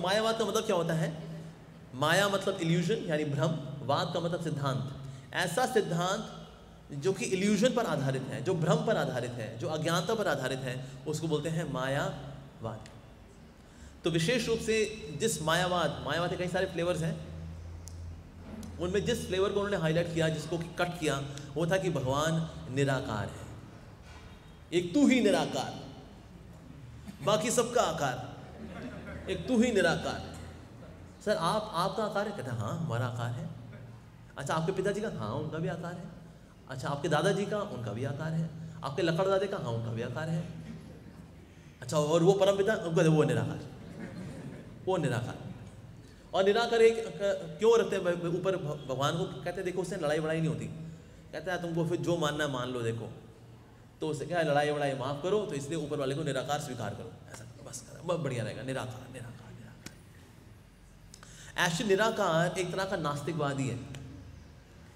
मायावाद का मतलब क्या होता है? माया मतलब इल्यूजन यानी भ्रम, वाद का मतलब सिद्धांत। ऐसा सिद्धांत जो कि इल्यूजन पर आधारित है, जो भ्रम पर आधारित है, जो अज्ञानता पर आधारित है, उसको बोलते हैं मायावाद तो विशेष रूप से जिस मायावाद मायावाद के कई सारे फ्लेवर्स हैं। उनमें जिस फ्लेवर को उन्होंने हाईलाइट किया, जिसको कि कट किया, वो था कि भगवान निराकार है। एक तू ही निराकार, बाकी सबका आकार। एक तू ही निराकार। सर, आप, आपका आकार है? कहते हाँ हमारा आकार है। अच्छा आपके पिताजी का? हाँ उनका भी आकार है। अच्छा आपके दादाजी का? उनका भी आकार है। आपके लकड़ दादे का? हाँ उनका भी आकार है। अच्छा और वो परम पिता? वो निराकार। वो निराकार। और निराकार एक क्यों रखते हैं? ऊपर भगवान को कहते हैं, देखो, उससे लड़ाई वड़ाई नहीं होती। कहता है, तुमको फिर जो मानना है, मान लो, देखो। तो उससे क्या लड़ाई वड़ाई माफ़ करो तो इसलिए ऊपर वाले को निराकार स्वीकार करो। ऐसा। करो बहुत बढ़िया रहेगा, निराकार निराकार निराकार। एक्चुअली निराकार एक तरह का नास्तिकवादी है।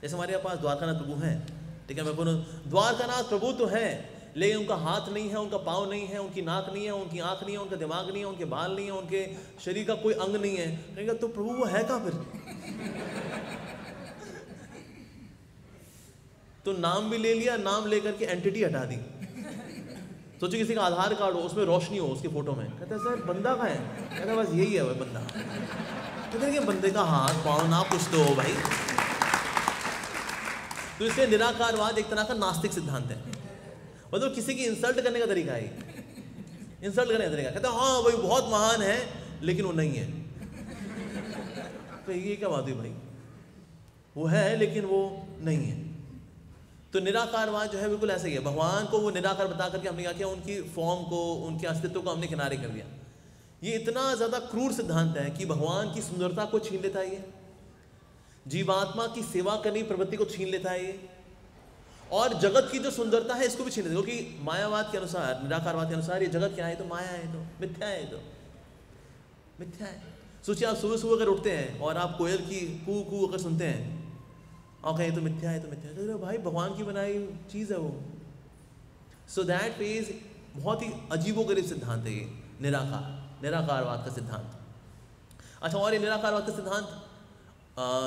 जैसे हमारे पास द्वारकानाथ प्रभु हैं, ठीक है, मैं बोलूँ, द्वारकानाथ प्रभु तो है, लेकिन उनका हाथ नहीं है, उनका पाँव नहीं है, उनकी नाक नहीं है, उनकी आँख नहीं है, उनका दिमाग नहीं है, उनके बाल नहीं है, उनके शरीर का कोई अंग नहीं है। तो प्रभु वो है कहाँ फिर? तो नाम भी ले लिया, नाम लेकर के एंटिटी हटा दी। सोचो किसी का आधार कार्ड हो, उसमें रोशनी हो उसकी फ़ोटो में। कहते सर, बंदा का है? कहते बस यही है वह बंदा। कहते कि बंदे का हाथ, पाँव ना कुछ तो हो भाई। तो इसलिए निराकारवाद एक तरह का नास्तिक सिद्धांत है। मतलब किसी की इंसल्ट करने का तरीका है। इंसल्ट करने का तरीका। कहते हैं हाँ भाई, बहुत महान है, लेकिन वो नहीं है। तो ये क्या बात हुई भाई? वो है, लेकिन वो नहीं है। तो निराकारवाद जो है बिल्कुल ऐसा ही है। भगवान को वो निराकार बता करके हमने क्या किया? उनकी फॉर्म को, उनके अस्तित्व को हमने किनारे कर दिया। ये इतना ज़्यादा क्रूर सिद्धांत है कि भगवान की सुंदरता को छीन लेता है ये। जीवात्मा की सेवा करने की प्रवृत्ति को छीन लेता है ये। और जगत की जो सुंदरता है, इसको भी छीन लेते क्योंकि मायावाद के अनुसार, निराकारवाद के अनुसार ये जगत क्या है? तो माया है तो मिथ्या है तो मिथ्या है। सोचिए आप सुबह सुबह अगर उठते हैं और आप कोयल की कू कू अगर सुनते हैं और कहें तो मिथ्या है तो मिथ्या है। तो भाई भगवान की बनाई चीज़ है वो। सो दैट इज़ बहुत ही अजीबो गरीब सिद्धांत है ये, निराकार, निराकारवाद का सिद्धांत। अच्छा और ये निराकारवाद का सिद्धांत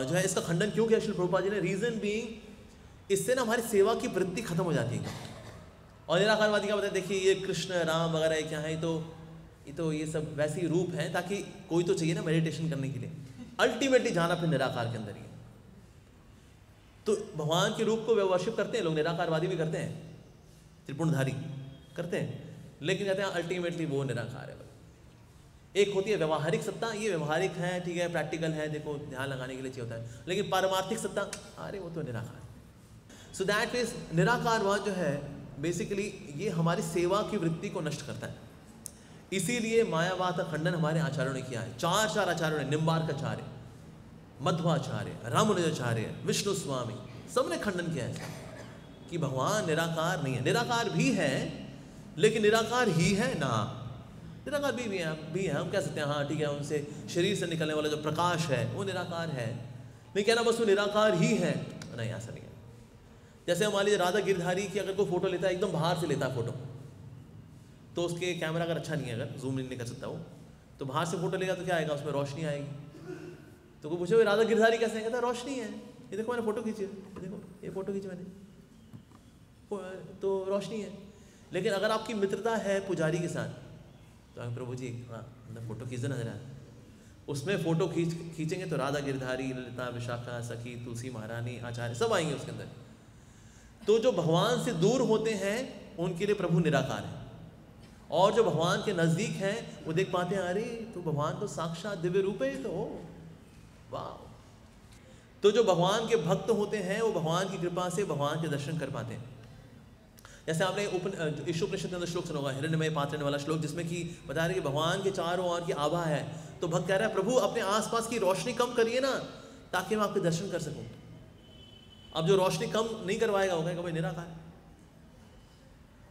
जो है इसका खंडन क्यों किया श्री प्रभुपा जी ने? रीजन बीइंग इससे ना हमारी सेवा की वृत्ति खत्म हो जाती है। और निराकारवादी क्या बताए देखिए, ये कृष्ण, राम वगैरह क्या है तो ये तो ये सब वैसे ही रूप हैं, ताकि कोई तो चाहिए ना मेडिटेशन करने के लिए। अल्टीमेटली जाना फिर निराकार के अंदर ही। तो भगवान के रूप को व्यवर्शिप करते हैं, लोग निराकारवादी भी करते हैं, त्रिपुणधारी करते हैं, लेकिन कहते हैं अल्टीमेटली वो निराकार है एक होती है व्यवहारिक सत्ता, ये व्यवहारिक है, ठीक है प्रैक्टिकल है, देखो, ध्यान लगाने के लिए चाहिए होता है, लेकिन पारमार्थिक सत्ता, अरे वो तो निराकार सो दैट इज़ निराकारवाद जो है बेसिकली ये हमारी सेवा की वृत्ति को नष्ट करता है। इसीलिए मायावाद का खंडन हमारे आचार्यों ने किया है। चार चार आचार्यों ने निम्बार्काचार्य मध्वाचार्य, रामानुजाचार्य विष्णु स्वामी सबने खंडन किया है कि भगवान निराकार नहीं है। निराकार भी है, लेकिन निराकार ही है ना। निराकार भी भी है भी है, हम कह सकते हैं हाँ ठीक है, उनसे शरीर से निकलने वाला जो प्रकाश है, वो निराकार है। नहीं कहना बस वो निराकार ही है। नहीं, ऐसा नहीं है। जैसे मान लीजिए राधा गिरधारी की अगर कोई फ़ोटो लेता है, एकदम बाहर से लेता है फ़ोटो तो उसके कैमरा अगर अच्छा नहीं है, अगर, जूम नहीं कर सकता वो तो बाहर से फ़ोटो लेगा तो क्या आएगा, उसमें रोशनी आएगी। तो कोई पूछे राधा गिरधारी कैसे कहता रोशनी है। ये देखो, मैंने फ़ोटो खींची ये देखो, ये फ़ोटो खींची मैंने। तो रोशनी है। लेकिन अगर आपकी मित्रता है पुजारी के साथ तो प्रभु जी हाँ अंदर फ़ोटो खींचना नज़र आया उसमें फ़ोटो खींच, खींचेंगे तो राधा गिरधारी, ललिता, विशाखा, सखी, तुलसी, महारानी, आचार्य, सब आएँगे उसके अंदर। तो जो भगवान से दूर होते हैं, उनके लिए प्रभु निराकार है। और जो भगवान के नज़दीक हैं, वो देख पाते हैं, अरे तो भगवान तो साक्षात दिव्य रूप है तो। वाह तो जो भगवान के भक्त होते हैं, वो भगवान की कृपा से भगवान के दर्शन कर पाते हैं। जैसे आपने उपन के अंदर श्लोक सुना होगा, हिरण्यमय पात्र वाला श्लोक, जिसमें कि बता रहे कि भगवान के चारों ओर की आभा है। तो भक्त कह रहा है, प्रभु, अपने आसपास की रोशनी कम करिए ना, ताकि मैं आपके दर्शन कर सकूँ। अब जो रोशनी कम नहीं करवाएगा, वो कहेगा, भाई, निराकार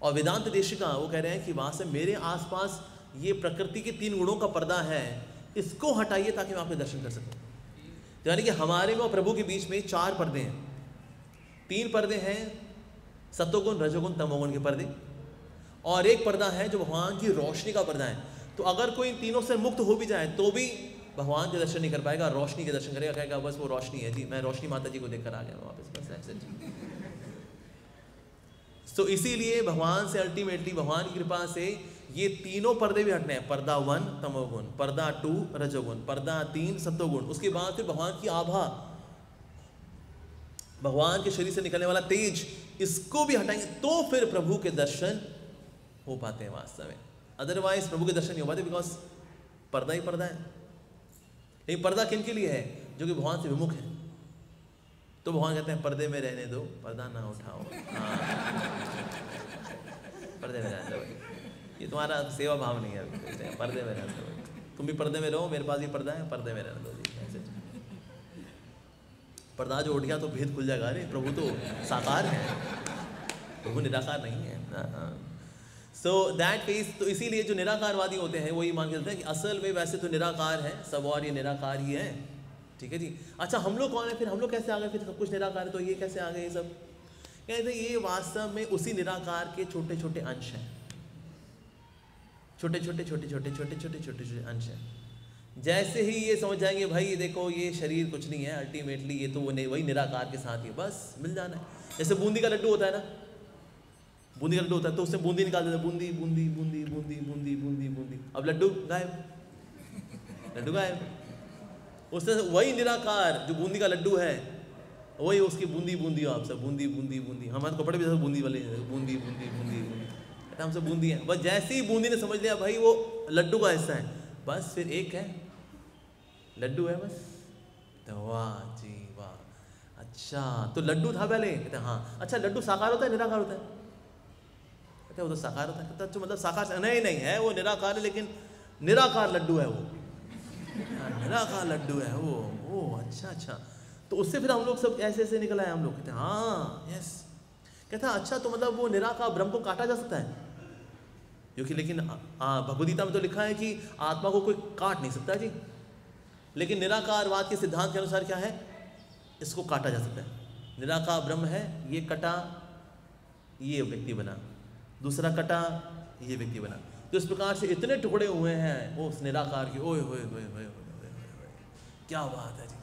और वेदांत देशिका, वो कह रहे हैं कि वहाँ से मेरे आसपास ये प्रकृति के तीन गुणों का पर्दा है, इसको हटाइए ताकि मैं आपके दर्शन कर सकूँ। तो यानी कि हमारे में और प्रभु के बीच में चार पर्दे हैं। तीन पर्दे हैं सत्वगुण रजोगुण तमोगुण के पर्दे। और एक पर्दा है जो भगवान की रोशनी का पर्दा है। तो अगर कोई इन तीनों से मुक्त हो भी जाए तो भी भगवान के दर्शन नहीं कर पाएगा रोशनी के दर्शन करेगा कहेगा बस वो रोशनी है जी मैं रोशनी माता जी को देखकर आ गया वापस बस ऐसे जी। तो so, इसीलिए भगवान से अल्टीमेटली भगवान की कृपा से ये तीनों पर्दे भी हटने हैं। पर्दा वन, तमोगुण। पर्दा टू, रजोगुण। पर्दा तीन सत्योगुण उसके बाद फिर भगवान की आभा। भगवान के शरीर से निकलने वाला तेज, इसको भी हटाएँगे तो फिर प्रभु के दर्शन हो पाते हैं वास्तव में। अदरवाइज़ प्रभु के दर्शन नहीं हो पाते बिकॉज़ पर्दा ही पर्दा है। लेकिन पर्दा किन के लिए है? जो कि भगवान से विमुख है। तो भगवान कहते हैं, पर्दे में रहने दो। पर्दा ना उठाओ। हाँ। पर्दे में रहने दो। ये तुम्हारा सेवा भाव नहीं है अभी पर्दे में रहने दो तुम भी पर्दे में रहो, मेरे पास भी पर्दा है, पर्दे में रहने दो जी, ऐसे। पर्दा जो उठ गया तो भेद खुल जाएगा, अरे प्रभु तो साकार है। प्रभु निराकार नहीं है। सो दैट फेस तो इसीलिए जो निराकारवादी होते हैं वो ये मान चलते हैं कि असल में वैसे तो निराकार है, सब और ये निराकार ही है। ठीक है जी? अच्छा हम लोग कौन है फिर? हम लोग कैसे आ गए फिर? सब कुछ निराकार है तो ये कैसे आ गए ये सब? कहते ये वास्तव में उसी निराकार के छोटे छोटे अंश हैं। छोटे छोटे छोटे छोटे छोटे छोटे छोटे छोटे अंश हैं। जैसे ही ये समझ जाएँगे, भाई ये देखो, ये शरीर कुछ नहीं है अल्टीमेटली ये तो वो वही निराकार के साथ ही बस मिल जाना है। जैसे बूंदी का लड्डू होता है ना? बूंदी का लड्डू होता है तो उससे बूंदी निकाल देते बूंदी बूंदी बूंदी बूंदी बूंदी बूंदी बूंदी। अब लड्डू गायब। लड्डू गायब। उससे वही निराकार जो बूंदी का लड्डू है, वही उसकी बूंदी बूंदी हो आप सब, बूंदी बूंदी बूंदी। हमारे कपड़े भी बूंदी वाले, बूंदी बूंदी बूंदी बूंदी। हम सब बूंदी हैं। बस जैसे ही बूंदी ने समझ लिया भाई वो लड्डू का हिस्सा है। बस फिर एक है लड्डू है बस। तो वाह जी वाह। अच्छा तो लड्डू था पहले? कहते हाँ अच्छा लड्डू साकार होता है निराकार होता है? कहते वो तो साकार होता है। अच्छा मतलब साकार नहीं नहीं है वो निराकार है लेकिन निराकार लड्डू है वो। हाँ, निराकार लड्डू है वो। ओ अच्छा अच्छा। तो उससे फिर हम लोग सब ऐसे ऐसे निकल आए हम लोग। कहते हाँ यस कहता अच्छा तो मतलब वो निराकार ब्रह्म को काटा जा सकता है? क्योंकि लेकिन भगवदगीता में तो लिखा है कि आत्मा को कोई काट नहीं सकता, जी। लेकिन निराकारवाद के सिद्धांत के अनुसार क्या है? इसको काटा जा सकता है। निराकार ब्रह्म है, ये कटा, ये व्यक्ति बना। दूसरा कटा, ये व्यक्ति बना। तो इस प्रकार से इतने टुकड़े हुए हैं वो उस निराकार की, ओए होए होए होए क्या बात है जी।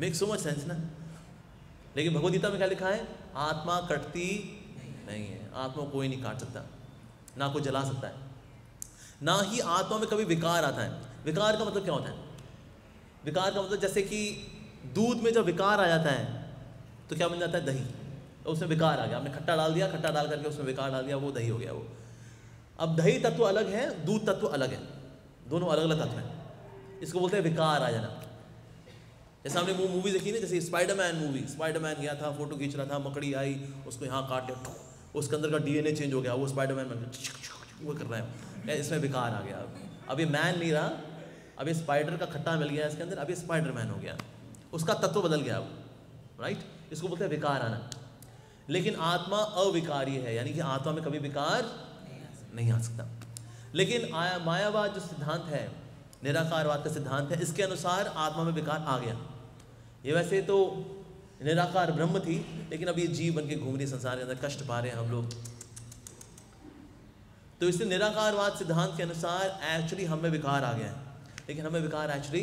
मेक सो मच सेंस ना? लेकिन भगवदगीता में क्या लिखा है? आत्मा कटती नहीं है। आत्मा कोई नहीं काट सकता। ना कोई जला सकता है। ना ही आत्मा में कभी विकार आता है। विकार का मतलब क्या होता है? विकार का मतलब जैसे कि दूध में जब विकार आ जाता है तो क्या बन जाता है? दही। तो उसमें विकार आ गया। आपने खट्टा डाल दिया, खट्टा डाल करके उसमें विकार डाल दिया, वो दही हो गया वो। अब दही तत्व अलग है, दूध तत्व अलग है। दोनों अलग अलग तत्व हैं। इसको बोलते हैं विकार आ जाना। जैसे हमने वो मूवी देखी ना, जैसे स्पाइडरमैन मूवी स्पाइडरमैन गया था फ़ोटो खींच रहा था, मकड़ी आई, उसको यहाँ काट लिया उसके अंदर का डीएनए चेंज हो गया, वो स्पाइडरमैन बन वो कर रहा है। इसमें विकार आ गया। अब ये मैन नहीं रहा, अब ये स्पाइडर का खट्टा मिल गया इसके अंदर, अब ये स्पाइडरमैन हो गया। उसका तत्व बदल गया अब राइट इसको बोलते हैं विकार आना। लेकिन आत्मा अविकारी है, यानी कि आत्मा में कभी विकार नहीं आ सकता। लेकिन आया, मायावाद जो सिद्धांत है, निराकारवाद का सिद्धांत है, इसके अनुसार आत्मा में विकार आ गया। ये वैसे तो निराकार ब्रह्म थी, लेकिन अब ये जीव बन के घूम रही संसार के अंदर, कष्ट पा रहे हैं हम लोग। तो इससे निराकारवाद सिद्धांत के अनुसार एक्चुअली हमें विकार आ गया है। लेकिन हमें विकार एक्चुअली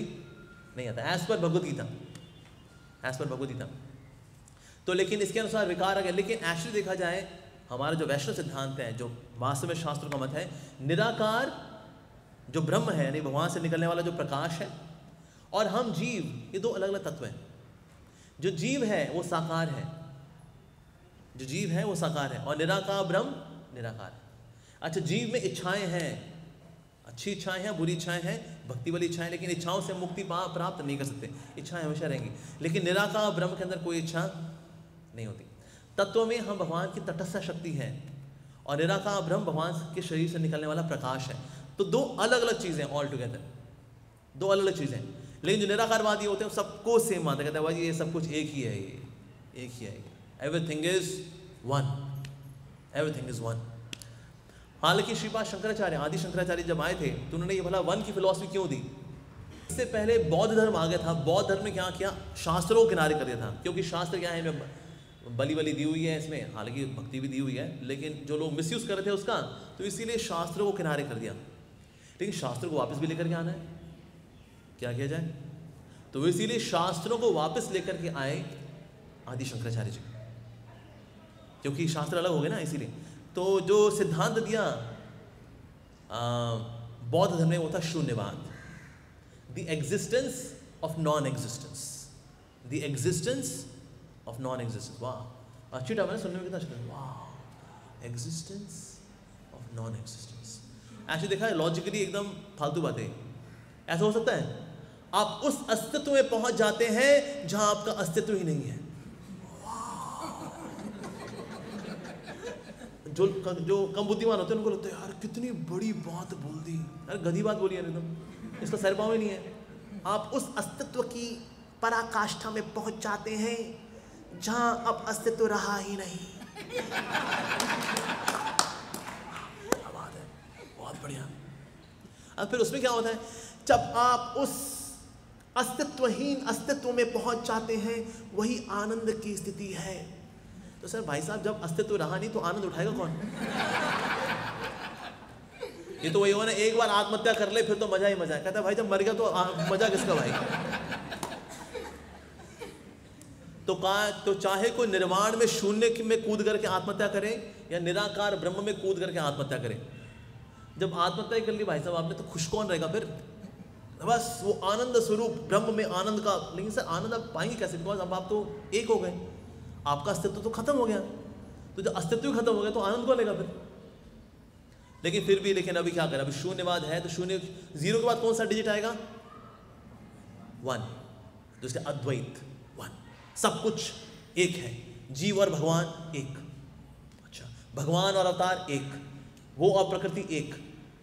नहीं आता। As per Bhagavad Gita as per Bhagavad Gita तो लेकिन इसके अनुसार विकार आ गया। लेकिन एक्चुअली देखा जाए, हमारा जो वैष्णव सिद्धांत है, जो वास्तव में शास्त्र का मत है, निराकार जो ब्रह्म है, यानी भगवान से निकलने वाला जो प्रकाश है, और हम जीव, ये दो अलग अलग तत्व हैं। जो जीव है, वो साकार है। जो जीव है, वो साकार है। और निराकार ब्रह्म निराकार है। अच्छा जीव में इच्छाएँ हैं। अच्छी इच्छाएँ हैं, बुरी इच्छाएँ हैं, भक्ति वाली इच्छाएँ लेकिन इच्छाओं से मुक्ति प्राप्त नहीं कर सकते। इच्छाएँ हमेशा रहेंगी। लेकिन निराकार ब्रह्म के अंदर कोई इच्छा नहीं होती। तत्व में हम भगवान की तटस्थ शक्ति है। और निराकार ब्रह्म भगवान के शरीर से निकलने वाला प्रकाश है। तो दो अलग अलग चीज़ें ऑल टुगेदर दो अलग अलग चीज़ें। लेकिन जो निराकारवादी होते हैं सबको सेम मानते कहते हैं, भाई, ये सब कुछ एक ही है, ये, एक ही है everything is one everything is one हालाँकि श्रीपाद शंकराचार्य, आदि शंकराचार्य जब आए थे तो उन्होंने ये भला वन की फिलोसफी क्यों दी? इससे पहले बौद्ध धर्म आ गया था। बौद्ध धर्म में क्या किया? शास्त्रों को किनारे कर दिया था, क्योंकि शास्त्र क्या है बली बली दी हुई है इसमें। हालाँकि भक्ति भी दी हुई है, लेकिन जो लोग मिसयूज कर रहे थे उसका तो इसीलिए शास्त्रों को किनारे कर दिया। लेकिन शास्त्र को वापस भी लेकर के आना है? क्या किया जाए? तो इसीलिए शास्त्रों को वापस लेकर के आए आदि शंकराचार्य जी। क्योंकि शास्त्र अलग हो गए ना इसीलिए। तो जो सिद्धांत दिया बौद्ध धर्म में वो था शून्यवाद। The existence of non existence the existence of non existence वाह अच्छी टाइम सुनने में कितना अच्छा वाह। एग्जिस्टेंस ऑफ़ नॉन एग्जिस्टेंस ऐसे देखा है लॉजिकली एकदम फालतू बातें। ऐसा हो सकता है? आप उस अस्तित्व में पहुँच जाते हैं जहाँ आपका अस्तित्व ही नहीं है। जो जो कम बुद्धिमान होते हैं, उनको लगता है, यार, कितनी बड़ी बात बोल दी। यार गधी बात बोली यार एकदम इसका सर पाँव ही नहीं है। आप उस अस्तित्व की पराकाष्ठा में पहुँच जाते हैं जहाँ अब अस्तित्व रहा ही नहीं। बात है? बहुत बढ़िया। अब फिर उसमें क्या होता है? जब आप उस अस्तित्वहीन अस्तित्व में पहुँच जाते हैं वही आनंद की स्थिति है। तो सर भाई साहब जब अस्तित्व रहा नहीं तो आनंद उठाएगा कौन? ये तो वही हो ना एक बार आत्महत्या कर ले फिर तो मज़ा ही मज़ा है। कहता भाई जब मर गया तो आ, मज़ा किसका भाई? तो कहा तो चाहे कोई निर्वाण में शून्य में कूद करके आत्महत्या करे या निराकार ब्रह्म में कूद करके आत्महत्या करे। जब आत्महत्या कर ली भाई साहब आपने तो खुश कौन रहेगा फिर? बस वो आनंद स्वरूप, ब्रह्म में आनंद का, लेकिन सर आनंद आप पाएँगे कैसे? बिकॉज़ अब आप तो एक हो गए। आपका अस्तित्व तो खत्म हो गया। तो जब अस्तित्व खत्म हो गया तो आनंद को लेगा फिर? लेकिन फिर भी, लेकिन अभी क्या करें? अभी शून्यवाद है तो शून्य ज़ीरो के बाद कौन सा डिजिट आएगा? वन तो इसके अद्वैत वन सब कुछ एक है। जीव और भगवान एक। अच्छा भगवान और अवतार एक। वो और प्रकृति एक।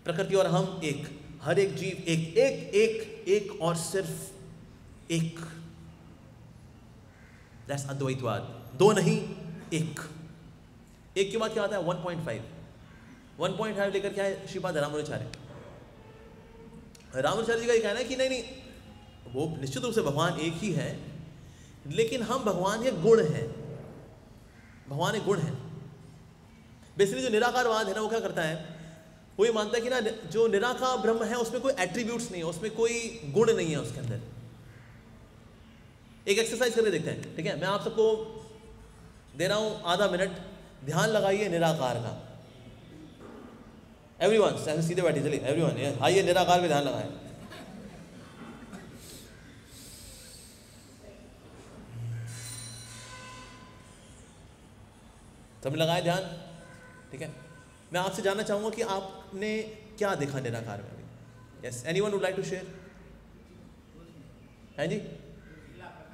प्रकृति और हम एक। हर एक जीव, एक एक एक एक और सिर्फ़ एक। दैट्स अद्वैतवाद। दो नहीं, एक। एक के बाद क्या आता है? One point five one point five लेकर क्या है? श्रीपाद रामानुचार्य रामानुचार्य जी का ये कहना है कि नहीं नहीं, वो निश्चित रूप से भगवान एक ही है, लेकिन हम भगवान के गुण हैं। भगवान एक गुण है। बेसिकली जो निराकारवाद है ना, वो क्या करता है? वो ये मानता है कि ना, जो निराकार ब्रह्म है, उसमें कोई एट्रीब्यूट्स नहीं है, उसमें कोई गुण नहीं है उसके अंदर। एक एक्सरसाइज करके देखते हैं, ठीक है? मैं आप सबको दे रहा हूँ आधा मिनट ध्यान लगाइए निराकार का। एवरीवन ऐसे सीधे बैठे चलिए। एवरीवन आइए, निराकार पे ध्यान लगाए। सब लगाए ध्यान, ठीक है? मैं आपसे जानना चाहूँगा कि आपने क्या देखा निराकार में अभी? Yes any one would like to share है जी?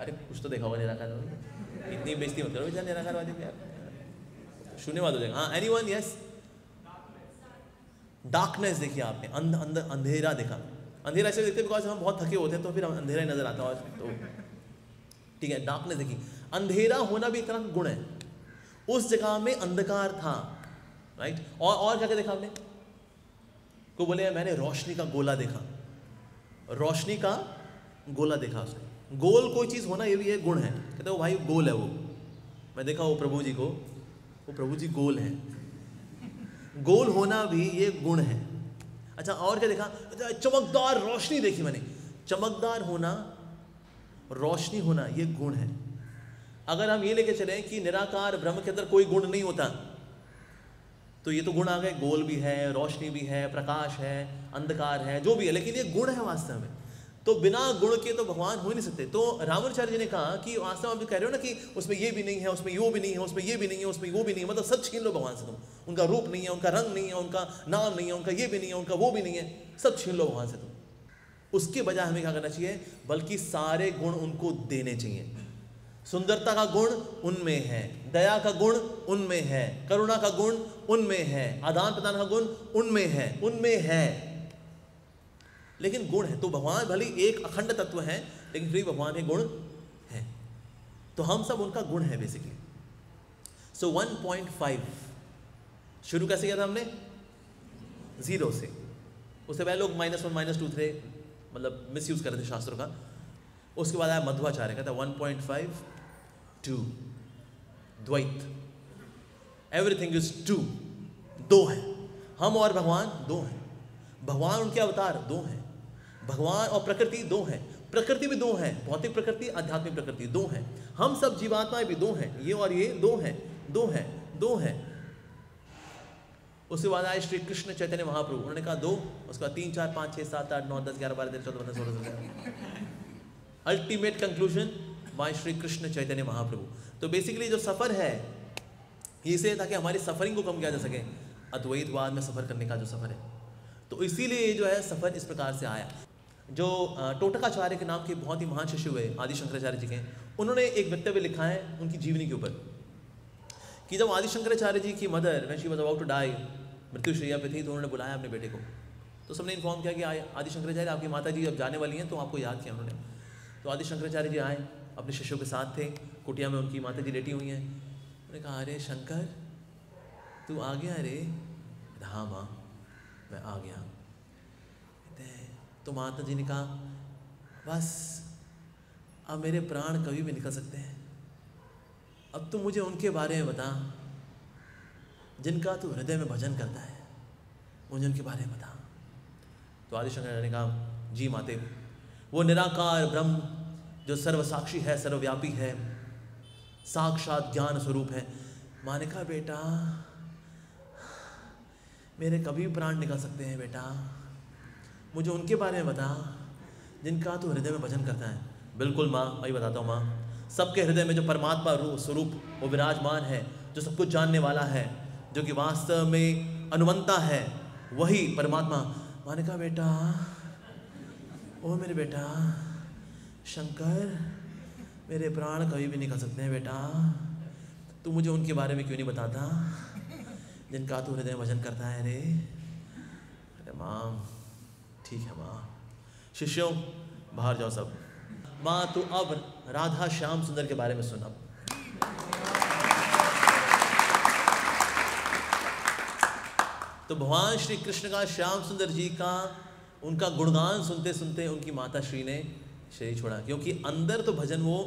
अरे, कुछ तो देखा होगा निराकार में। इतनी बेजती मत करो बेचारे निराकारवादी को शून्यवाद हो जाएगा। हाँ एनी वन यस डार्कनेस देखी आपने। अंध अंध, अंधेरा देखा। अंधेरा ऐसे देखते बिकॉज़ हम बहुत थके होते हैं तो फिर अंधेरा ही नज़र आता है। तो ठीक है डार्कनेस देखी। अंधेरा होना भी तरह गुण है। उस जगह में अंधकार था। राइट और और क्या देखा आपने? को बोले मैंने रोशनी का गोला देखा। रोशनी का गोला देखा उसने। गोल कोई चीज़ होना ये भी एक गुण है। कहते वो भाई, गोल है वो। मैं देखा वो प्रभु जी को वो प्रभु जी गोल है। गोल होना भी ये गुण है। अच्छा और क्या देखा? चमकदार रोशनी देखी मैंने। चमकदार होना, रोशनी होना ये गुण है। अगर हम ये लेके चले कि निराकार ब्रह्म के अंदर कोई गुण नहीं होता तो ये तो गुण आ गए, गोल भी है, रोशनी भी है, प्रकाश है, अंधकार है, जो भी है, लेकिन ये गुण है वास्तव में। तो बिना गुण के तो भगवान हो ही नहीं सकते। तो रामाचार्य जी ने कहा कि वास्तव में आप कह रहे हो ना कि उसमें ये भी नहीं है, उसमें यो भी नहीं है, उसमें ये भी नहीं है, उसमें वो भी नहीं है मतलब सब छीन लो भगवान से तुम। उनका रूप नहीं है, उनका रंग नहीं है, उनका नाम नहीं है, उनका ये भी नहीं है, उनका वो भी नहीं है, सब छीन लो भगवान से तुम। उसके बजाय हमें क्या करना चाहिए? बल्कि सारे गुण उनको देने चाहिए। सुंदरता का गुण उनमें है, दया का गुण उनमें है, करुणा का गुण उनमें है, आदान प्रदान का गुण उनमें है उनमें है। लेकिन गुण है तो भगवान भले एक अखंड तत्व है, लेकिन फिर भगवान के गुण है। तो हम सब उनका गुण है बेसिकली सो 1.5 शुरू कैसे किया था हमने? ज़ीरो से। उससे पहले लोग माइनस वन माइनस टू थे मतलब मिस यूज़ कर रहे थे शास्त्रों का। उसके बाद आया मध्वाचार्य कहता वन पॉइंट फाइव टू द्वैत एवरीथिंग इज़ टू दो है हम और भगवान दो हैं भगवान उनके अवतार दो हैं भगवान और प्रकृति दो हैं प्रकृति भी दो हैं भौतिक प्रकृति आध्यात्मिक प्रकृति दो हैं हम सब जीवात्माएँ भी दो हैं ये और ये दो हैं दो हैं दो हैं उसके बाद आए श्री कृष्ण चैतन्य महाप्रभु उन्होंने कहा दो उसके बाद तीन चार पाँच छः सात आठ नौ दस ग्यारह बारह तेरह चौदह पंद्रह सोलह सत्रह ultimate conclusion by Shri Krishna Chaitanya Mahaprabhu तो बेसिकली जो सफ़र है इसे ताकि हमारी सफरिंग को कम किया जा सके, अद्वैतवाद में सफ़र करने का जो सफ़र है। तो इसीलिए जो है, सफ़र इस प्रकार से आया। जो टोटकाचार्य के नाम के बहुत ही महान शिष्य हुए आदि शंकराचार्य जी के, उन्होंने एक वक्तव्य लिखा है उनकी जीवनी के ऊपर। कि जब आदि शंकराचार्य जी की mother when she was about to die मृत्युश्रैया पे थी तो उन्होंने बुलाया अपने बेटे को। तो सबने इन्फॉर्म किया कि आदि शंकराचार्य आपकी माता जी अब जाने वाली हैं तो आपको याद किया उन्होंने। तो आदि शंकराचार्य जी आए, अपने शिष्यों के साथ थे, कुटिया में उनकी माता जी लेटी हुई हैं। उन्होंने कहा, अरे शंकर, तू आ गया अरे हाँ माँ, मैं आ गया तो माता जी ने कहा, बस अब मेरे प्राण कभी भी निकल सकते हैं। अब तू मुझे उनके बारे में बता, जिनका तू हृदय में भजन करता है, मुझे उनके बारे में बता। तो आदि आदिशंकर ने कहा, जी माते वो निराकार ब्रह्म, जो सर्वसाक्षी है, सर्वव्यापी है, साक्षात ज्ञान स्वरूप है। माँ ने कहा बेटा, मेरे कभी प्राण निकल सकते हैं, बेटा। मुझे उनके बारे में बता, जिनका तो हृदय में भजन करता है। बिल्कुल माँ वही बताता हूँ माँ। सबके हृदय में जो परमात्मा रूप स्वरूप, वो विराजमान है, जो सब कुछ जानने वाला है, जो कि वास्तव में अनुमंता है, वही परमात्मा। माँ ने कहा बेटा ओ मेरे बेटा, शंकर, मेरे प्राण कभी भी निकल सकते हैं बेटा। तू मुझे उनके बारे में क्यों नहीं बताता? जिनका तू हृदय भजन करता है रे। अरे माँ, ठीक है माँ। शिष्यों, बाहर जाओ सब। माँ, तू अब राधा श्याम सुंदर के बारे में सुन अब। तो भगवान श्री कृष्ण का श्याम सुंदर जी का उनका गुणगान सुनते सुनते उनकी माता श्री ने शरीर छोड़ा, क्योंकि अंदर तो भजन वो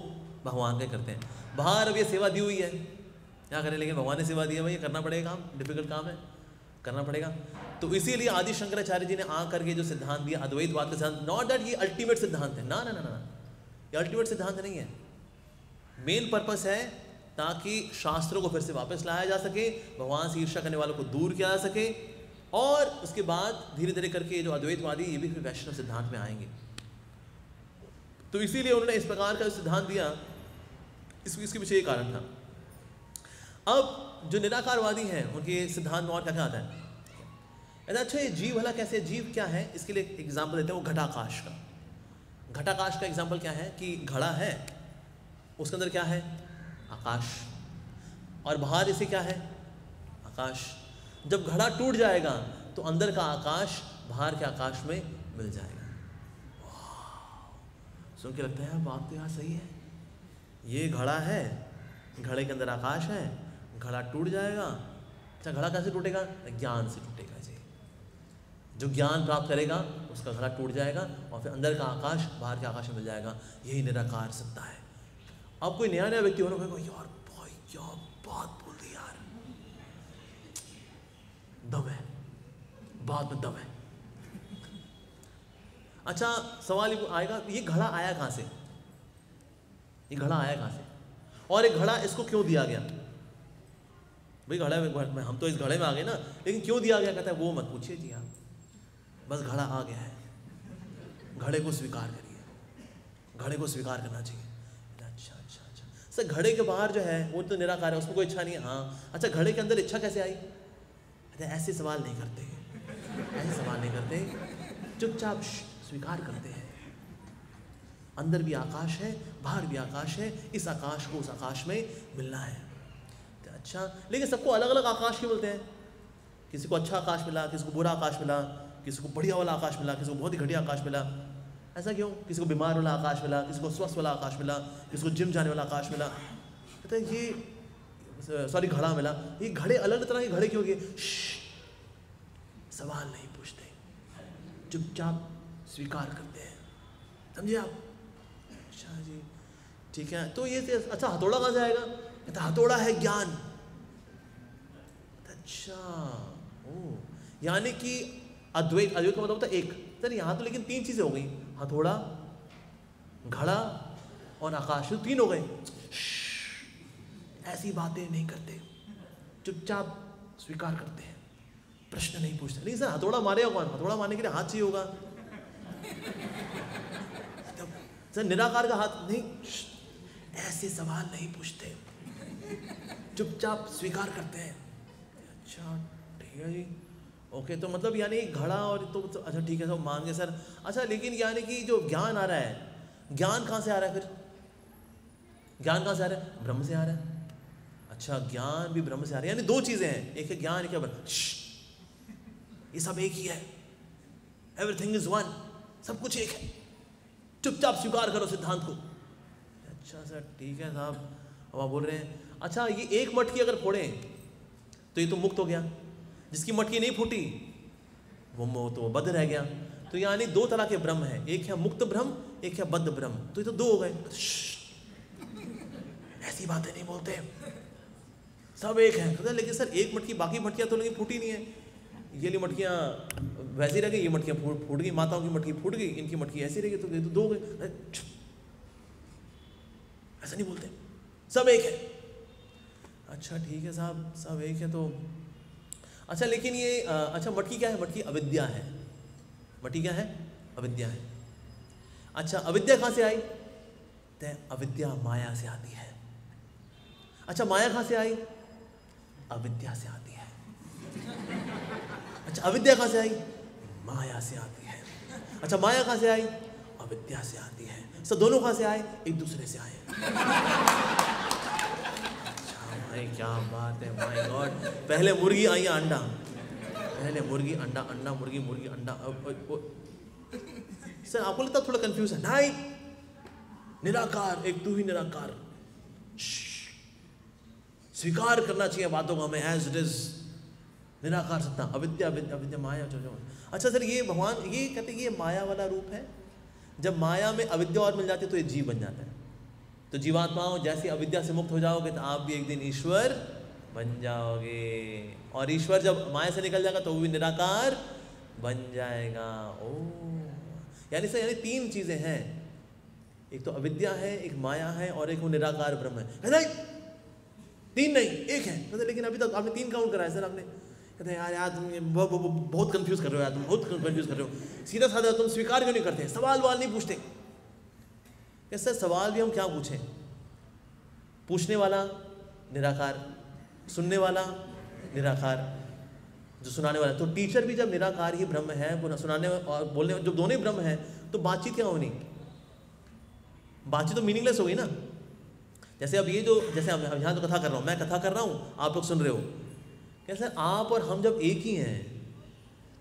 भगवान के करते हैं। बाहर अब ये सेवा दी हुई है। क्या करें, लेकिन भगवान ने सेवा दी है भाई करना पड़ेगा काम डिफ़िकल्ट काम है, करना पड़ेगा। तो इसीलिए आदि शंकराचार्य जी ने आ करके जो सिद्धांत दिया अद्वैतवाद का सिद्धांत नॉट दैट ये अल्टीमेट सिद्धांत है, ना ना ना ना ये अल्टीमेट सिद्धांत नहीं है। मेन पर्पस है ताकि शास्त्रों को फिर से वापस लाया जा सके, भगवान से ईर्षा करने वालों को दूर किया जा सके और उसके बाद धीरे धीरे करके जो अद्वैतवादी, ये भी फिर वैष्णव सिद्धांत में आएँगे। तो इसीलिए उन्होंने इस प्रकार का सिद्धांत दिया इस इसके पीछे ये कारण था। अब जो निराकारवादी हैं, उनके सिद्धांत में और क्या क्या आता है? अच्छा ये जीव भला कैसे, जीव क्या है? इसके लिए एग्ज़ाम्पल देते हैं वो घटाकाश का। घटाकाश का एग्ज़ाम्पल क्या है? कि घड़ा है, उसके अंदर क्या है? आकाश। और बाहर इसे क्या है? आकाश। जब घड़ा टूट जाएगा तो अंदर का आकाश बाहर के आकाश में मिल जाएगा। सुन के लगता है बात तो यहाँ सही है। ये घड़ा है, घड़े के अंदर आकाश है, घड़ा टूट जाएगा। अच्छा घड़ा कैसे टूटेगा? ज्ञान से टूटेगा जी। जो ज्ञान प्राप्त करेगा, उसका घड़ा टूट जाएगा और फिर अंदर का आकाश बाहर के आकाश में मिल जाएगा। यही निराकार सत्ता है। अब कोई नया नया व्यक्ति होना यार भाई, क्या बात बोल दी यार दम है बात में दम है अच्छा सवाल आएगा, ये घड़ा आया कहाँ से? ये घड़ा आया कहाँ से? और एक घड़ा इसको क्यों दिया गया? भाई घड़ा में, हम तो इस घड़े में आ गए ना, लेकिन क्यों दिया गया? कहता है, वो मत पूछिए जी आप। बस घड़ा आ गया है। घड़े को स्वीकार करिए। घड़े को स्वीकार करना चाहिए। अच्छा अच्छा अच्छा। सर, घड़े के बाहर जो है, वो तो निराकार है, उसमें कोई इच्छा नहीं है? हाँ। अच्छा घड़े के अंदर इच्छा कैसे आई? अच्छा ऐसे सवाल नहीं करते। ऐसे सवाल नहीं करते। चुपचाप स्वीकार करते हैं। अंदर भी आकाश है, बाहर भी आकाश है, इस आकाश को उस आकाश में मिलना है। तो अच्छा लेकिन सबको अलग अलग आकाश क्यों बोलते हैं? किसी को अच्छा आकाश मिला, किसी को बुरा आकाश मिला, किसी को बढ़िया वाला आकाश मिला, किसी को बहुत ही घटिया आकाश मिला। ऐसा क्यों? किसी को बीमार वाला आकाश मिला, किसी को स्वस्थ वाला आकाश मिला, किसी को जिम जाने वाला आकाश मिला। कहते ये सॉरी घड़ा मिला। ये घड़े अलग तरह के घड़े क्यों गए सवाल नहीं पूछते। चुपचाप स्वीकार करते हैं। समझे आप? अच्छा जी, ठीक है। तो ये अच्छा हथौड़ा कहाँ से आएगा? कहता हथौड़ा है ज्ञान। अच्छा ओ, यानी कि अद्वैत अद्वैत का मतलब होता है एक। सर, यहाँ तो लेकिन तीन चीज़ें हो गई। हथौड़ा, घड़ा और आकाश। तो तीन हो गए। ऐसी बातें नहीं करते। चुपचाप स्वीकार करते हैं। प्रश्न नहीं पूछते। नहीं सर हथौड़ा मारेगा कौन? हथौड़ा मारने के लिए हाथ चाहिए होगा। सर निराकार का हाथ नहीं ऐसे सवाल नहीं पूछते। चुपचाप स्वीकार करते हैं। अच्छा ठीक है जी। ओके तो मतलब यानी घड़ा और तो, तो अच्छा ठीक है सब मान गए सर। अच्छा लेकिन यानी कि जो ज्ञान आ रहा है ज्ञान कहाँ से आ रहा है फिर? ज्ञान कहाँ से आ रहा है? ब्रह्म से आ रहा है। अच्छा ज्ञान भी ब्रह्म से आ रहा है। यानी दो चीज़ें हैं। एक है ज्ञान, एक है ब्रह्म। ये सब एक ही है। एवरीथिंग इज़ वन सब कुछ एक है। चुपचाप स्वीकार करो सिद्धांत को। अच्छा सर, ठीक है साहब। अब आप बोल रहे हैं अच्छा ये एक मटकी अगर फोड़े तो ये तो मुक्त हो गया। जिसकी मटकी नहीं फूटी, वो तो बद्ध रह गया। तो यानी दो तरह के ब्रह्म है। एक है मुक्त ब्रह्म, एक है बद्ध ब्रह्म। तो ये तो दो हो गए। ऐसी बातें नहीं बोलते। सब एक है। तो लेकिन सर, एक मटकी, बाकी मटकियाँ तो लेकिन फूटी नहीं है। ये ली मटकियाँ, वैसी रह गई, ये मटकियाँ फूट फूट गई, माताओं की मटकी फूट गई, इनकी मटकी ऐसी रह गई तो ये तो दो गए ऐसा नहीं बोलते। सब एक है। अच्छा ठीक है साहब, सब एक है तो। अच्छा लेकिन ये अच्छा मटकी क्या है? मटकी अविद्या है। मटकी क्या है? अविद्या है। अच्छा अविद्या कहाँ से आई? तय अविद्या माया से आती है। अच्छा माया कहाँ से आई? अविद्या से आती है। अच्छा अविद्या कहाँ से आई? माया से आती है। अच्छा माया कहाँ से आई? अविद्या से आती है। सब दोनों कहाँ से आए? एक दूसरे से आए। भाई, क्या बात है माय गॉड पहले मुर्गी आई अंडा। पहले मुर्गी अंडा अंडा, मुर्गी मुर्गी, अंडा। सर, आपको लगता थोड़ा कंफ्यूज है? नहीं। निराकार, एक तू ही निराकार। स्वीकार करना चाहिए बातों को, हमें एज इट इज़ निराकार सत्ता, अविद्या अविद्या अविद्या, माया, जो अच्छा सर, ये भगवान, ये कहते हैं ये माया वाला रूप है। जब माया में अविद्या और मिल जाती है तो ये जीव बन जाता है। तो जीवात्माओं जैसे अविद्या से मुक्त हो जाओगे तो आप भी एक दिन ईश्वर बन जाओगे। और ईश्वर जब माया से निकल जाएगा तो वो भी निराकार बन जाएगा। ओ। यानी सर, यानी तीन चीज़ें हैं। एक तो अविद्या है, एक माया है, और एक वो निराकार ब्रह्म है तीन नहीं, एक है। कहते, लेकिन अभी तक आपने तीन काउंट कराया सर, आपने। कहते, यार यार, तुम बहुत कंफ्यूज कर रहे हो यार, तुम बहुत कंफ्यूज कर रहे हो। सीधा साधा तुम स्वीकार क्यों नहीं करते? सवाल वाल नहीं पूछते। ऐसा सवाल भी हम क्या पूछें? पूछने वाला निराकार, सुनने वाला निराकार, जो सुनाने वाला तो टीचर भी जब निराकार ही ब्रह्म है, वो सुनाने और बोलने, जब दोनों ही ब्रह्म है तो बातचीत क्या होनी? बातचीत तो मीनिंगलेस होगी ना। जैसे अब ये जो, जैसे हम यहाँ तो कथा कर रहा हूँ, मैं कथा कर रहा हूँ, आप लोग सुन रहे हो। कैसे आप और हम जब एक ही हैं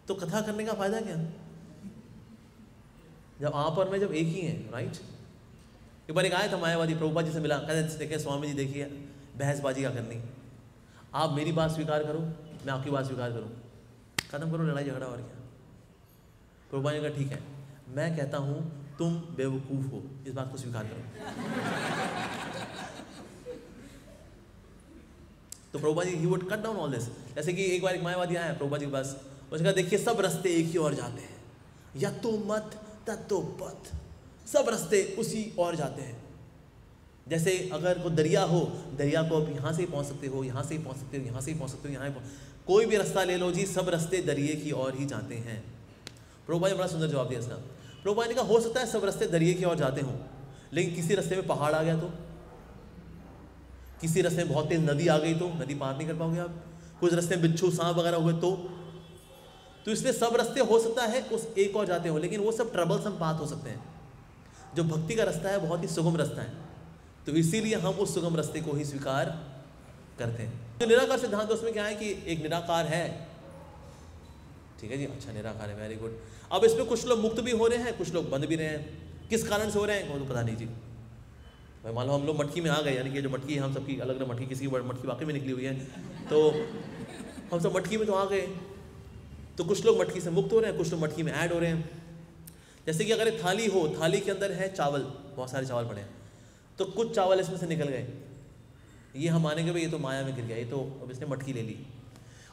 तो कथा करने का फ़ायदा क्या? जब आप और मैं जब एक ही हैं राइट एक बार एक आया था मायावादी प्रभुपा जी से मिला कहते देखे स्वामी जी देखिए, बहसबाजी क्या करनी। आप मेरी बात स्वीकार करो, मैं आपकी बात स्वीकार करूँ। खत्म करो, लड़ाई झगड़ा और क्या? प्रभुपा जी कहा, ठीक है, मैं कहता हूँ, तुम बेवकूफ़ हो, इस बात को स्वीकार करो। तो Prabhupada ji he would cut down all this जैसे कि एक बार एक मायावादी आया प्रभुपा जी के पास, उसने कहा, देखिए, सब रास्ते एक ही ओर जाते हैं। या तो मत तत्व पथ। सब रास्ते उसी और जाते हैं। जैसे अगर वो दरिया हो, दरिया को आप यहाँ से ही पहुँच सकते हो, यहाँ से ही पहुँच सकते हो, यहाँ से ही पहुँच सकते हो, यहाँ कोई भी रास्ता ले लो जी, सब रास्ते दरिए की ओर ही जाते हैं। प्रोबा ने बड़ा सुंदर जवाब दिया इसका। प्रोबा ने कहा, हो सकता है सब रास्ते दरिए की ओर जाते हों, लेकिन किसी रास्ते में पहाड़ आ गया तो? किसी रास्ते में बहुत तेज नदी आ गई तो नदी पार नहीं कर पाओगे आप। कुछ रास्ते में बिच्छू सांप वगैरह हुए तो। तो इसलिए सब रास्ते हो सकता है, उस एक और जाते हो, लेकिन वो सब ट्रबलसम पाथ हो सकते हैं। जो भक्ति का रास्ता है, बहुत ही सुगम रास्ता है। तो इसीलिए हम उस सुगम रास्ते को ही स्वीकार करते हैं। तो निराकार सिद्धांत उसमें क्या है कि एक निराकार है। ठीक है जी अच्छा निराकार है वेरी गुड अब इसमें कुछ लोग मुक्त भी हो रहे हैं, कुछ लोग बंद भी रहे हैं। किस कारण से हो रहे हैं, वो तो पता नहीं जी। भाई, मान लो हम लोग मटकी में आ गए, यानी कि जो मटकी है, हम सबकी अलग अलग मटकी, किसी की मटकी वाकई में निकली हुई है तो हम सब मटकी में तो आ गए। तो कुछ लोग मटकी से मुक्त हो रहे हैं, कुछ लोग मटकी में ऐड हो रहे हैं। जैसे कि अगर एक थाली हो, थाली के अंदर है चावल, बहुत सारे चावल पड़े हैं तो कुछ चावल इसमें से निकल गए। ये हम मानेंगे भाई, ये तो माया में गिर गया, ये तो अब इसने मटकी ले ली।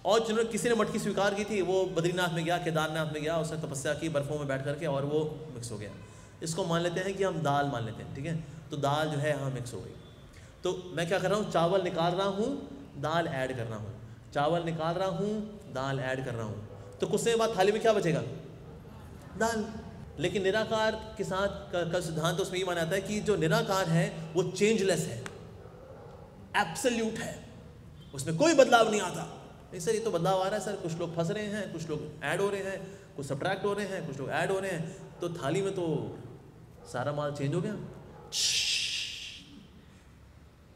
और जिन्होंने, किसी ने मटकी स्वीकार की थी, वो बद्रीनाथ में गया, केदारनाथ में गया, उसने तपस्या की बर्फ़ों में बैठ करके, और वो मिक्स हो गया। इसको मान लेते हैं कि हम दाल मान लेते हैं, ठीक है? तो दाल जो है यहाँ मिक्स हो गई। तो मैं क्या कर रहा हूँ? चावल निकाल रहा हूँ दाल ऐड कर रहा हूँ। चावल निकाल रहा हूँ दाल ऐड कर रहा हूँ। तो कुछ समय बाद थाली में क्या बचेगा? दाल। लेकिन निराकार के साथ का, का सिद्धांत उसमें ये माना जाता है कि जो निराकार है वो चेंजलेस है। एब्सल्यूट है। उसमें कोई बदलाव नहीं आता। नहीं सर ये तो बदलाव आ रहा है सर। कुछ लोग फंस रहे हैं कुछ लोग ऐड हो रहे हैं कुछ सब्ट्रैक्ट हो रहे हैं कुछ लोग ऐड हो रहे हैं। तो थाली में तो सारा माल चेंज हो गया।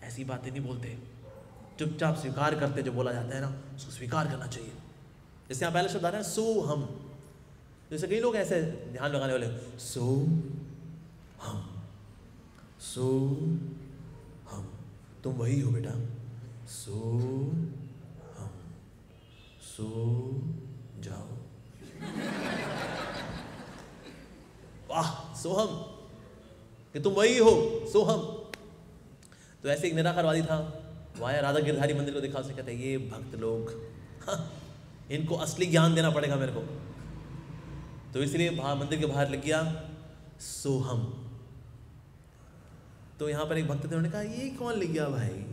ऐसी बातें नहीं बोलते। चुपचाप स्वीकार करते जो बोला जाता है ना, उसको स्वीकार करना चाहिए। जैसे यहाँ पहले शब्द आ रहा है, सो हम। जैसे कई लोग ऐसे ध्यान लगाने वाले, सो हम। सो हम। तुम वही हो बेटा। सो हम। सो जाओ। वाह, सो हम। कि तुम वही हो सो हम। तो ऐसे एक निराकारवादी था वहाँ राधा गिरधारी मंदिर को दिखा उसे कहते ये भक्त लोग हाँ, इनको असली ज्ञान देना पड़ेगा मेरे को। तो इसलिए मंदिर के बाहर लग गया सोहम तो यहाँ पर एक भक्त थे उन्होंने कहा ये कौन लिख गया भाई?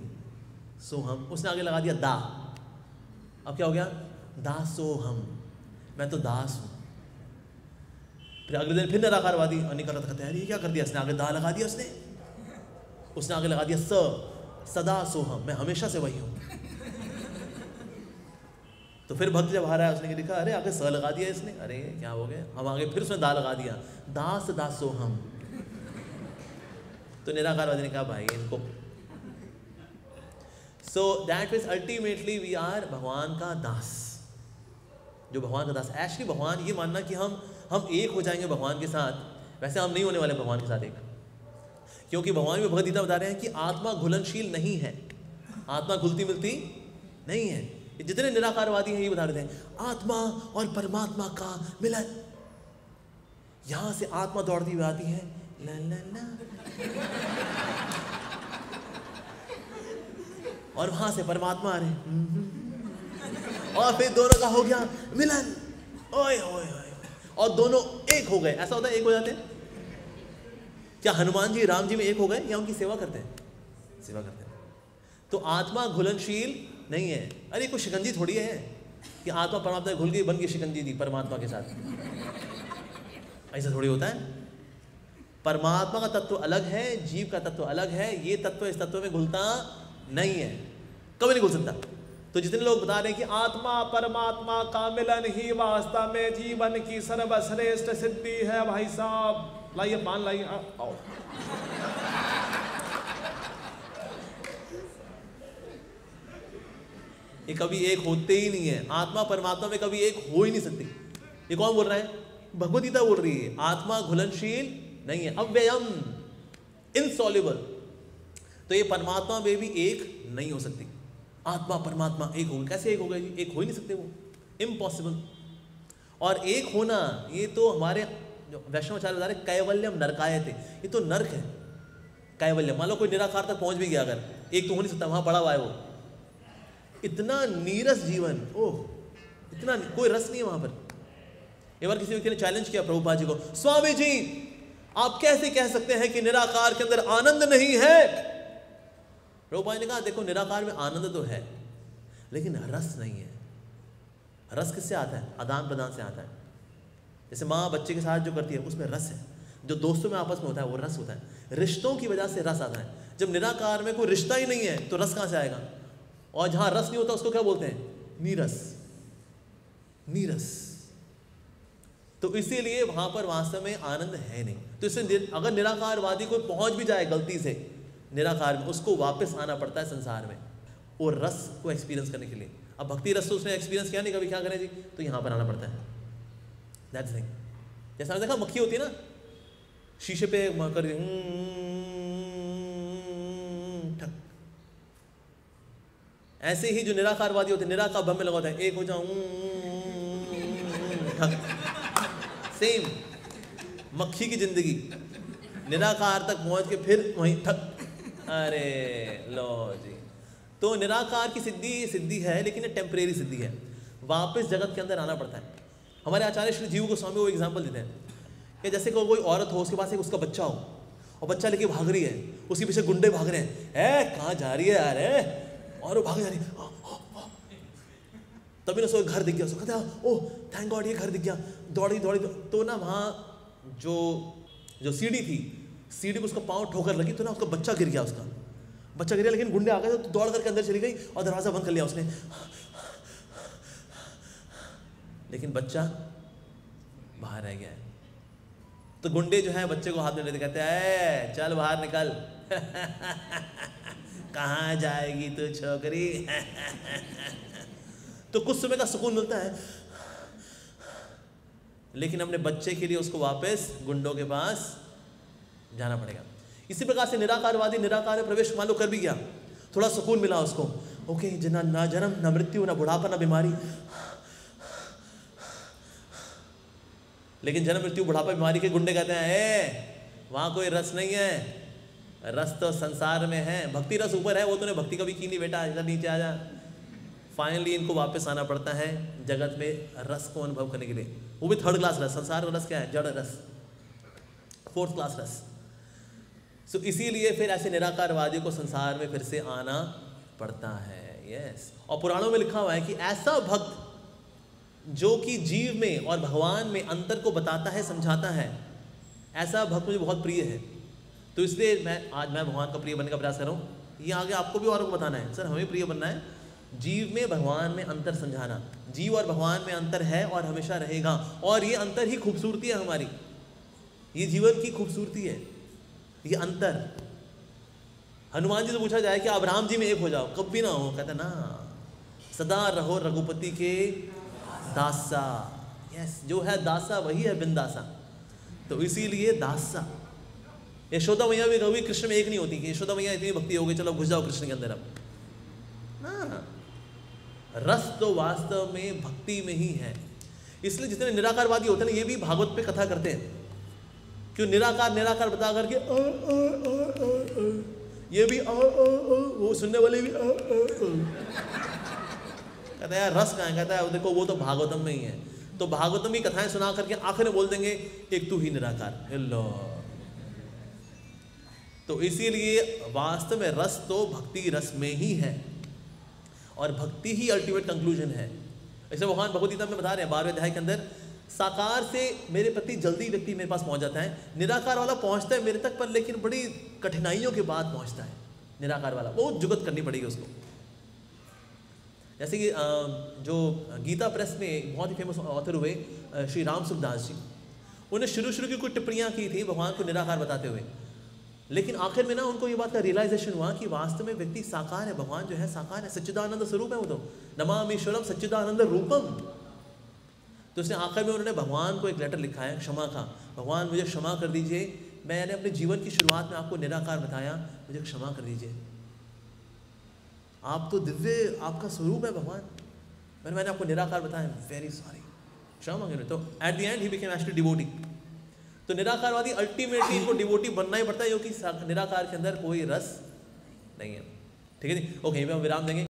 सोहम उसने आगे लगा दिया दा। अब क्या हो गया? दा सोहम मैं तो दास हूँ। फिर अगले दिन फिर निराकारवादी और निकल रहा कहते हैं ये क्या कर दिया उसने आगे दा लगा दिया उसने? उसने आगे लगा दिया, स, सदा सोहम, मैं हमेशा से वही हूँ। तो फिर भक्त जब आ रहा है उसने लिखा, अरे, आगे स लगा दिया इसने। अरे, क्या हो गया? हम आगे फिर उसने दा लगा दिया। दास दासो हम तो निराकारवादी ने कहा, भाई, इनको so that is ultimately we are भगवान का दास। जो भगवान का दास एक्चुअली भगवान ये मानना कि हम हम एक हो जाएँगे भगवान के साथ। वैसे हम नहीं होने वाले भगवान के साथ एक। क्योंकि भगवान में भगवदगीता बता रहे हैं कि आत्मा घुलनशील नहीं है। आत्मा घुलती मिलती नहीं है। जितने निराकारवादी हैं ये बता रहे थे आत्मा और परमात्मा का मिलन। यहाँ से आत्मा दौड़ती हुई आती है, ला ला ला। और वहाँ से परमात्मा आ रहे और फिर दोनों का हो गया मिलन। ओए ओए ओए। और दोनों एक हो गए। ऐसा होता है एक हो जाते हैं? क्या हनुमान जी राम जी में एक हो गए या उनकी सेवा करते हैं? सेवा करते हैं। तो आत्मा घुलनशील नहीं है। अरे कोई शिकंजी थोड़ी है कि आत्मा परमात्मा घुल गई, बन गई शिकंजी दी परमात्मा के साथ। ऐसा थोड़ी होता है। परमात्मा का तत्व अलग है, जीव का तत्व अलग है, ये तत्व इस तत्व में घुलता नहीं है। कभी नहीं घुल सकता। तो जितने लोग बता रहे हैं कि आत्मा, परमात्मा का मिलन ही वास्तव में जीवन की सर्वश्रेष्ठ सिद्धि है, भाई साहब। लाइए, पान लाइए आओ। ये कभी एक होते ही नहीं है। आत्मा, परमात्मा में कभी एक हो ही नहीं सकती। ये कौन बोल रहा है? भगवदगीता बोल रही है, आत्मा घुलनशील नहीं है, अव्ययम इनसॉल्युबल तो ये परमात्मा में भी एक नहीं हो सकती। आत्मा, परमात्मा एक होगा। कैसे एक होगा जी? एक हो ही नहीं सकते वो। इम्पॉसिबल और एक होना, ये तो हमारे वैष्णवाचार्य बता रहे कैवल्यम नरकाय थे ये तो नर्क है। कैवल्यम। मान लो कोई निराकार तक पहुँच भी गया अगर। एक तो हो नहीं सकता, वहाँ पड़ा हुआ है वो। इतना नीरस जीवन, ओह, इतना कोई रस नहीं है वहाँ पर। एक बार किसी व्यक्ति ने चैलेंज किया प्रभुपा जी को, स्वामी जी, आप कैसे कह सकते हैं कि निराकार के अंदर आनंद नहीं है? प्रभुपा ने कहा, देखो, निराकार में आनंद तो है, लेकिन रस नहीं है। रस किससे आता है? आदान प्रदान से आता है। जैसे माँ बच्चे के साथ जो करती है, उसमें रस है। जो दोस्तों में आपस में होता है, वो रस होता है। रिश्तों की वजह से रस आता है। जब निराकार में कोई रिश्ता ही नहीं है तो रस कहाँ से आएगा? और जहाँ रस नहीं होता, उसको क्या बोलते हैं? नीरस। नीरस। तो इसीलिए वहाँ पर वास्तव में आनंद है नहीं। तो इससे अगर निराकारवादी कोई पहुँच भी जाए गलती से निराकार में, उसको वापस आना पड़ता है संसार में, वो रस को एक्सपीरियंस करने के लिए। अब भक्ति रस तो उसने एक्सपीरियंस किया नहीं कभी, क्या करें जी? तो यहाँ पर आना पड़ता है। दैट्स थिंग जैसा देखा, मक्खी होती है ना, शीशे पे कर ठक। ऐसे ही जो निराकारवादी होते निराकार बम में लगा होता है, एक हो जाऊँ सेम मक्खी की ज़िंदगी, निराकार तक पहुँच के फिर वहीं ठक। अरे लो जी। तो निराकार की सिद्धि सिद्धि है, लेकिन टेम्परेरी सिद्धि है। वापस जगत के अंदर आना पड़ता है। हमारे आचार्य श्री जीव गोस्वामी वो एग्ज़ाम्पल देते हैं कि जैसे कोई कोई औरत हो, उसके पास एक उसका बच्चा हो, और बच्चा लेके भाग रही है, उसके पीछे गुंडे भाग रहे हैं। ए, कहाँ जा रही है यार है और वो भाग जा रही तभी ना उसको घर दिख गया, उसको कहते ओह थैंक गॉड ये घर दिख गया। दौड़ी दौड़ी। तो ना वहाँ जो जो सीढ़ी थी सीढ़ी को उसका पाँव ठोकर लगी तो ना उसका बच्चा गिर गया उसका। बच्चा गिर गया, लेकिन गुंडे आ गए तो दौड़ करके अंदर चली गई और दरवाज़ा बंद कर लिया उसने। लेकिन बच्चा बाहर रह गया। तो गुंडे जो है, बच्चे को हाथ में लेते कहते हैं चल बाहर निकल। कहाँ जाएगी तू छोकरी? तो कुछ समय का सुकून मिलता है। लेकिन अपने बच्चे के लिए उसको वापस गुंडों के पास जाना पड़ेगा। इसी प्रकार से निराकारवादी, निराकार प्रवेश मान लो कर भी गया। थोड़ा सुकून मिला उसको। ओके जना ना जन्म, ना मृत्यु, ना बुढ़ापा, ना बीमारी। लेकिन जन्म, मृत्यु, बुढ़ापा, बीमारी के गुंडे कहते हैं, ए, वहाँ कोई रस नहीं है। रस तो संसार में है। भक्ति रस ऊपर है, वो तूने भक्ति कभी की नहीं बेटा, इधर नीचे आ जा। फाइनली इनको वापस आना पड़ता है जगत में रस को अनुभव करने के लिए। वो भी थर्ड क्लास रस, संसार का रस क्या है? जड़ रस। फोर्थ क्लास रस। सो so, इसीलिए फिर ऐसे निराकारवादियों को संसार में फिर से आना पड़ता है। यस और पुराणों में लिखा हुआ है कि ऐसा भक्त जो कि जीव में और भगवान में अंतर को बताता है समझाता है ऐसा भक्त मुझे बहुत प्रिय है। तो इसलिए मैं आज मैं भगवान का प्रिय बनने का प्रयास कर रहा हूँ। ये आगे आपको भी और को बताना है। सर हमें प्रिय बनना है जीव में भगवान में अंतर समझाना। जीव और भगवान में अंतर है और हमेशा रहेगा। और ये अंतर ही खूबसूरती है हमारी। ये जीवन की खूबसूरती है। ये अंतर। हनुमान जी से पूछा जाए कि आप राम जी में एक हो जाओ कभी ना हो, कहते ना, सदा रहो रघुपति के दासा। यस जो है दासा, वही है बिंदासा तो इसीलिए दासा। यशोदा मैया भी कभी कृष्ण में एक नहीं होती, कि यशोदा मैया इतनी भक्ति हो गई, चलो, घुस जाओ कृष्ण के अंदर अब। ना, रस तो वास्तव में भक्ति में ही है। इसलिए जितने निराकारवादी होते हैं, ये भी भागवत पे कथा करते हैं। क्यों निराकार निराकार बता करके? आ, आ, आ, आ, आ, ये भी आ, आ, आ, वो सुनने वाले भी आ, आ, आ। कहता है यार रस कहाँ कहता है देखो वो तो भागवतम में ही है। तो भागवतम की कथाएँ सुना करके आखिर बोल देंगे एक तू ही निराकार हेलो। तो इसीलिए वास्तव में रस तो भक्ति रस में ही है और भक्ति ही अल्टीमेट कंक्लूजन है। ऐसे भगवान भगवदगीता में बता रहे हैं बारहवें अध्याय के अंदर साकार से मेरे प्रति जल्दी व्यक्ति मेरे पास पहुँच जाता है। निराकार वाला पहुँचता है मेरे तक, पर लेकिन बड़ी कठिनाइयों के बाद पहुँचता है। निराकार वाला बहुत जुगत करनी पड़ेगी उसको। जैसे कि जो गीता प्रेस में बहुत ही फ़ेमस ऑथर हुए श्री राम सुखदास जी। उन्हें शुरू शुरू की कुछ टिप्पणियाँ की थी भगवान को निराकार बताते हुए। लेकिन आखिर में ना उनको ये बात का रियलाइजेशन हुआ कि वास्तव में व्यक्ति साकार है, भगवान जो है साकार है, सच्चिदानंद स्वरूप है वो तो। नमामीश्वरम सच्चिदानंद रूपम। तो उसने आखिर में उन्होंने भगवान को एक लेटर लिखा है, क्षमा का। भगवान, मुझे क्षमा कर दीजिए। मैंने अपने जीवन की शुरुआत में आपको निराकार बताया, मुझे क्षमा कर दीजिए। आप तो दिव्य, आपका स्वरूप है भगवान। मैंने मैंने आपको निराकार बताया वेरी सॉरी क्षमा मांगे तो at the end he became actually devotee तो निराकारवादी अल्टीमेटली इनको डिवोटी बनना ही पड़ता है, क्योंकि निराकार के अंदर कोई रस नहीं है। ठीक है जी? ओके हम विराम देंगे।